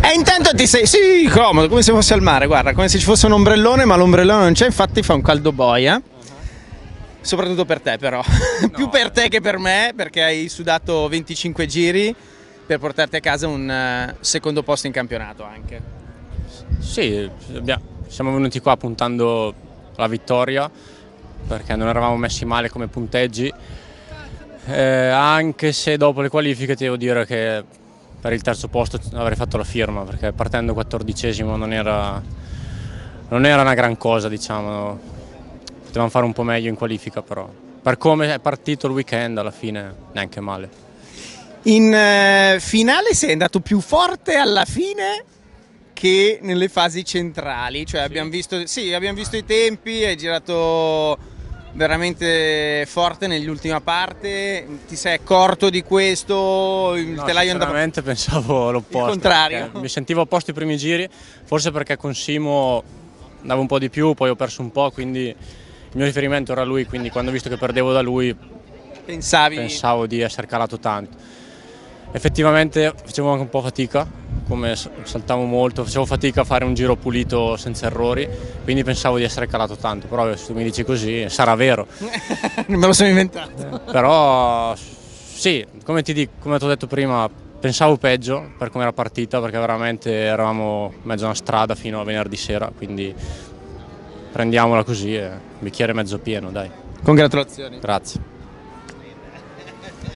E intanto ti sei. Sì, comodo, come se fosse al mare, guarda, come se ci fosse un ombrellone, ma l'ombrellone non c'è, infatti fa un caldo boia. Soprattutto per te, però. Più per te che per me, perché hai sudato 25 giri per portarti a casa un eh, secondo posto in campionato anche. Sì, siamo venuti qua puntando la vittoria perché non eravamo messi male come punteggi. Eh, anche se dopo le qualifiche ti devo dire che per il terzo posto avrei fatto la firma perché partendo quattordicesimo non era, non era una gran cosa, diciamo. Potevamo fare un po' meglio in qualifica, però per come è partito il weekend alla fine neanche male. In eh, finale sei andato più forte alla fine che nelle fasi centrali, cioè abbiamo visto, sì, abbiamo visto i tempi, hai girato veramente forte nell'ultima parte, ti sei accorto di questo, No, te l'hai andato... sinceramente pensavo l'opposto. Il contrario. Mi sentivo a posto i primi giri, forse perché con Simo andavo un po' di più, poi ho perso un po', quindi il mio riferimento era lui, quindi quando ho visto che perdevo da lui Pensavi... pensavo di essere calato tanto. Effettivamente facevo anche un po' fatica, come s- saltavo molto, facevo fatica a fare un giro pulito senza errori, quindi pensavo di essere calato tanto, però se tu mi dici così sarà vero. Me lo sono inventato. Però sì, come ti dico, come ti ho detto prima, pensavo peggio per come era partita, perché veramente eravamo in mezzo a una strada fino a venerdì sera, quindi prendiamola così e bicchiere mezzo pieno, dai. Congratulazioni. Grazie.